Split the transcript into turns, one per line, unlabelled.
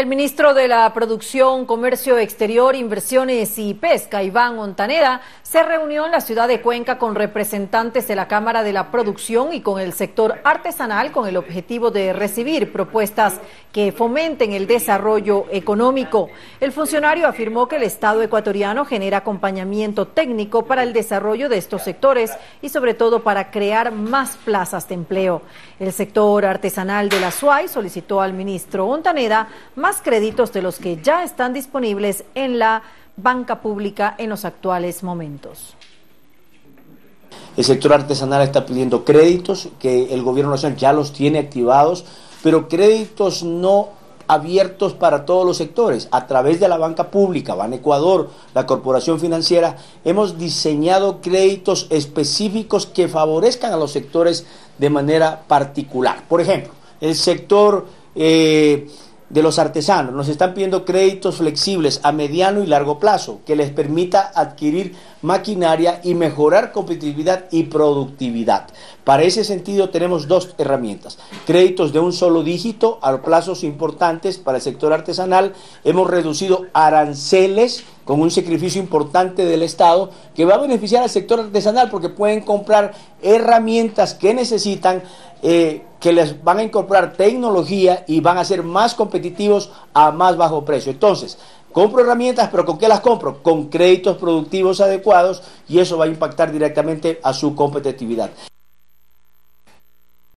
El ministro de la Producción, Comercio Exterior, Inversiones y Pesca, Iván Montaneda, se reunió en la ciudad de Cuenca con representantes de la Cámara de la Producción y con el sector artesanal con el objetivo de recibir propuestas que fomenten el desarrollo económico. El funcionario afirmó que el Estado ecuatoriano genera acompañamiento técnico para el desarrollo de estos sectores y sobre todo para crear más plazas de empleo. El sector artesanal de la SUAY solicitó al ministro Montaneda créditos de los que ya están disponibles en la banca pública en los actuales momentos.
El sector artesanal está pidiendo créditos que el gobierno nacional ya los tiene activados, pero créditos no abiertos para todos los sectores. A través de la banca pública, Ban Ecuador, la corporación financiera, hemos diseñado créditos específicos que favorezcan a los sectores de manera particular. Por ejemplo, el sector... Eh, de los artesanos. Nos están pidiendo créditos flexibles a mediano y largo plazo que les permita adquirir maquinaria y mejorar competitividad y productividad. Para ese sentido tenemos dos herramientas. Créditos de un solo dígito a plazos importantes para el sector artesanal. Hemos reducido aranceles con un sacrificio importante del Estado que va a beneficiar al sector artesanal porque pueden comprar herramientas que necesitan eh, que les van a incorporar tecnología y van a ser más competitivos a más bajo precio. Entonces, compro herramientas, pero ¿con qué las compro? Con créditos productivos adecuados y eso va a impactar directamente a su competitividad.